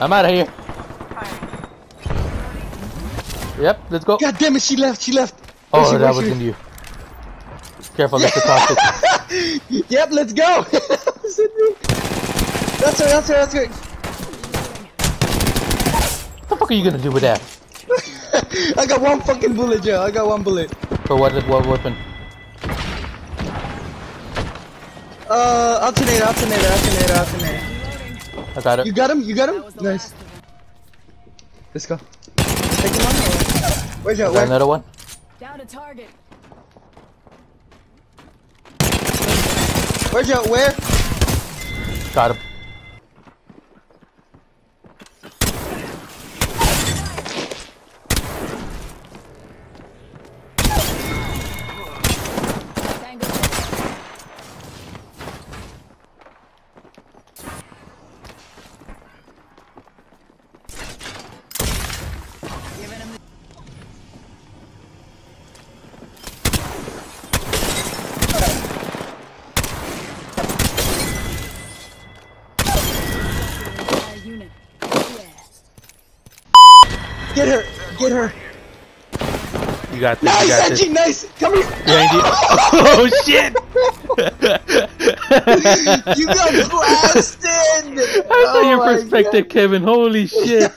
I'm out of here. Yep, let's go. God damn it, she left, she left. Oh, she- that was in you. Careful, Mr. Toxic. Yep, let's go. that's her, that's her, that's her. What the fuck are you gonna do with that? I got one fucking bullet, Joe. I got one bullet. For what, what weapon? Uh, alternator, alternator, alternator, alternator. I got You got him? You got him? Nice. Let's go. Take him on. Where's your Got where? another one? Down to target. Where's your where? Got him. Get her! You got this. Nice, you got this. Nice! Come here! You- oh shit! you got blasted! I saw your perspective, Kevin. Holy shit!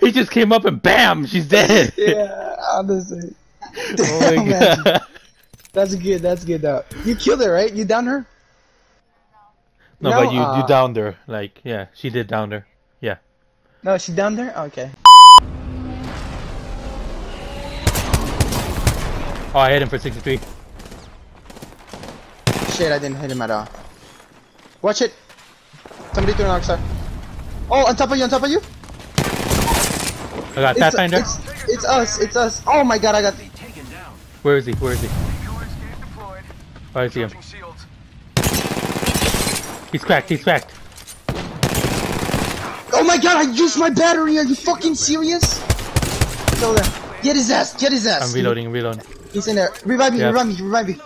he just came up and bam, she's dead. Yeah, honestly. Oh my Damn, man. god. That's good, that's good though. You killed her, right? You downed her? No, No, but you uh, you downed her. Like, yeah, she did down her. Yeah. No, she downed her? Okay. Oh, I hit him for 63. Shit, I didn't hit him at all. Watch it! Somebody threw an arc star. Oh, on top of you, on top of you! I got It's, Pathfinder. it's, it's us, it's us. Oh my god, I got. Where is he? Where is he? Oh, I see him. He's cracked. He's cracked. Oh my god, I used my battery. Are you fucking serious? Go there. Get his ass, get his ass. I'm reloading. I'm reloading. He's in there. Revive me, Yeah. revive me, revive me.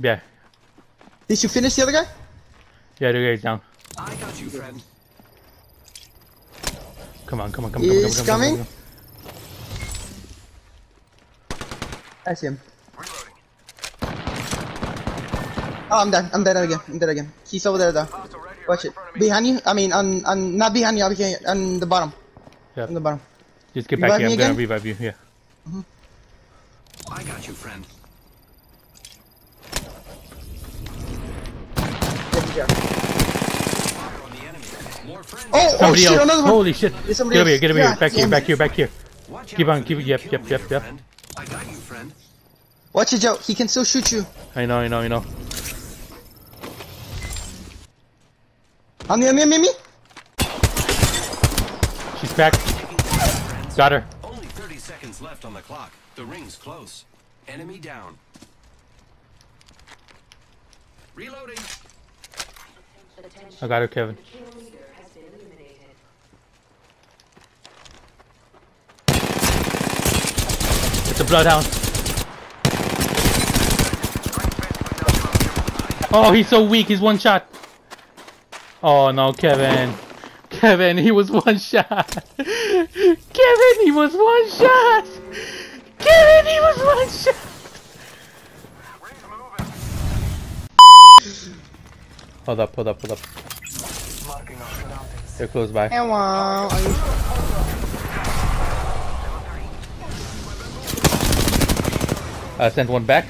Yeah. Did you finish the other guy? Yeah, the guy's down. I got you, friend. Come on, come on, come on, come on, He's come on, come on, coming? come on. I see him. Oh, I'm dead. I'm dead again. I'm dead again. He's over there though. Watch it. Behind you. I mean, on, on, not behind you. On the- on the bottom. Yeah. On the bottom. Just get Revive back here. me I'm gonna again? revive you. Yeah. I got you, friend. Get me there. Fire on the enemy. More friends. Oh, oh shit! else. Another one. Holy shit. Get over here. Get over here. Back here. Back here. Back here. Watch keep on, keep- the yep, yep, yep, yep. I got you, friend. Watch it, Joe. He can still shoot you. I know. I know. I know. On me, on me, on me, on me. She's cracked. Got her. Only 30 seconds left on the clock. The ring's close. Enemy down. Reloading. I got her, Kevin. It's a bloodhound. Oh, he's so weak. He's one shot. Oh no, Kevin. Kevin, he was one shot. Kevin, he was one shot. Kevin, he was one shot. Hold up, hold up, hold up. They're close by. And wow. Are you- uh, I sent one back.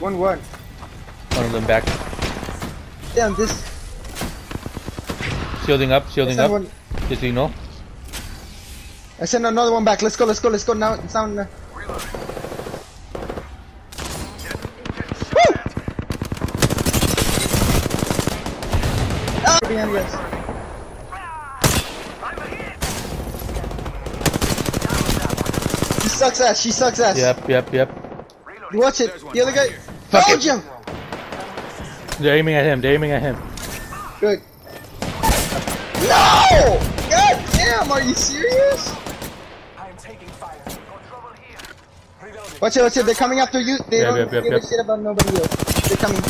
One what? One of them back. Damn, this. Shielding up, shielding up. one- Just so you know. I sent another one back. Let's go, let's go, let's go now. It's down there. Woo! Ah, behind us. She sucks ass. She sucks ass. Yep, yep, yep. You watch it. The other guy. Fuck oh, it. Jim. They're aiming at him. They're aiming at him. Good. No! Damn, are you serious? Watch it, watch it, they're coming after you. They Yep, don't yep, give yep. a shit about nobody else. They're coming.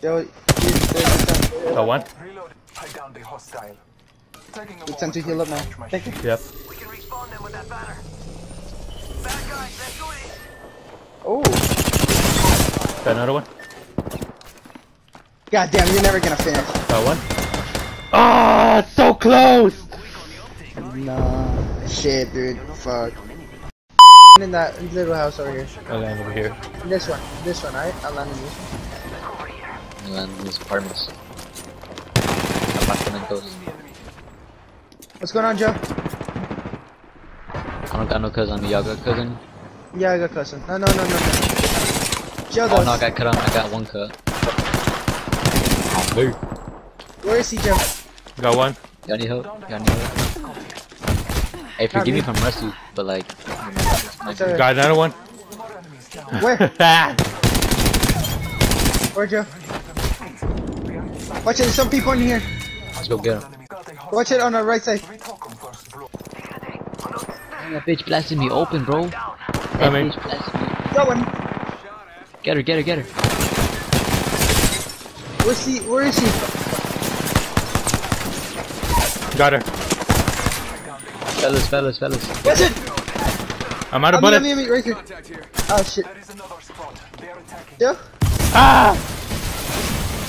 Yo, a- one. Reload. Tie down the hostile. Taking It's time to heal up now. Thank you. Yep. We can respawn them with that banner. Bad guys, let's do this. Oh, Got another one. god damn, you're never gonna finish. Got one. Ah, so close. Nah, shit, dude. Fuck. In that little house over here. I land over here. This one. This one, alright? I'll land in this one. And then these apartments. Apartamentos. What's going on, Joe? I don't got no cousin. You all got cousin? Yeah, I got cousin. No, no, no, no, no. Joe Oh does. no, I got cut on. I got one cut. Where is he, Joe? Got one. Got any help? Got any help? Hey, forgive me if I'm rusty, but like, you know, it's my- It's alright. Got another one. Where? Ah, Where, Joe? Watch it, there's some people in here. let's go get him. Watch it on the right side. We talk on. That bitch blasted me open, bro. That Coming. bitch blasted me. Going. Get her, get her, get her. Where's he? Where is he? Got her. Fellas, fellas, fellas. Watch it! I'm out of I'm bullets. me, me, right here. Oh shit. There is another squad. They are attacking. Joe? Ah!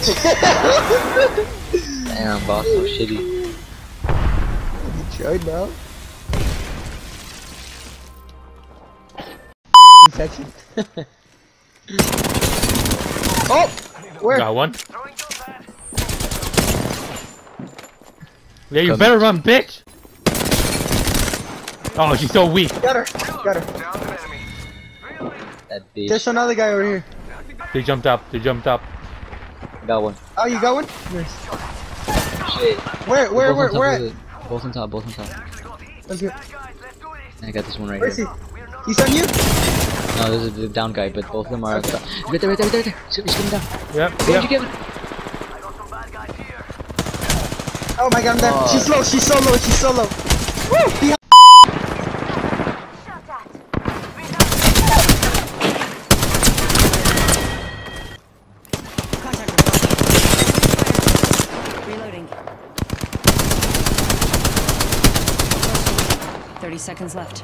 Damn, boss, so shitty. Tried now. Infection. oh! Where? Got one. Yeah, you better run, bitch. Oh, she's so weak. Got her. Got her. Down an enemy. That bitch. There's another guy over here. They jumped up. They jumped up. Got one. Oh, you got one? Nice. Shit. Where? Where? both Where? Where? at? Both on top, both on top. Okay. Let's do this. I got this one right Where's he? here. He's on you? No, this is the down guy, but both of them are. Right there, right there, right there, right there. He's he's coming down. Yep. Where'd you Yep. get him? I got some bad guys here. Oh my god, I'm dead. Oh. She's low. She's so low. She's so low. Woo! Behind. Contact report. Reloading. 30 seconds left.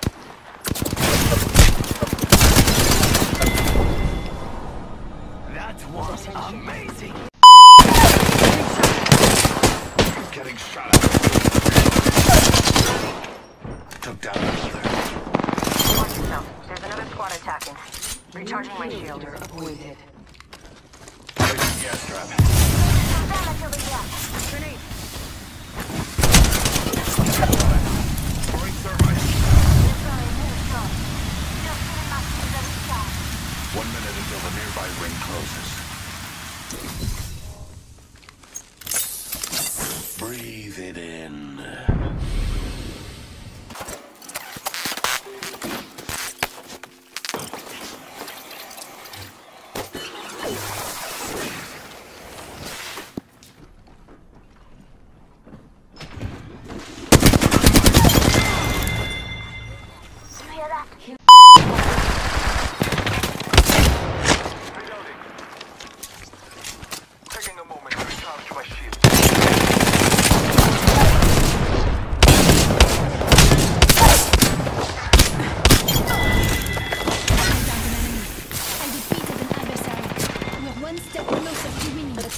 That was amazing. Getting shot at. Took down another. Watch yourself. There's another squad attacking. Recharging my shield. Avoided. Gas trap. Damage over here. Grenade. Throwing thermite. Just getting my shield and recharge. One minute until the nearby ring closes. Breathe it in.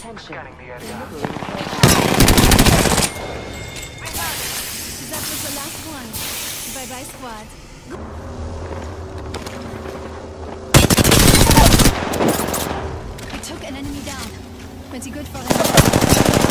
Attention. Scanning the area. That was the last one. Bye-bye, squad. I took an enemy down. Pretty good for him.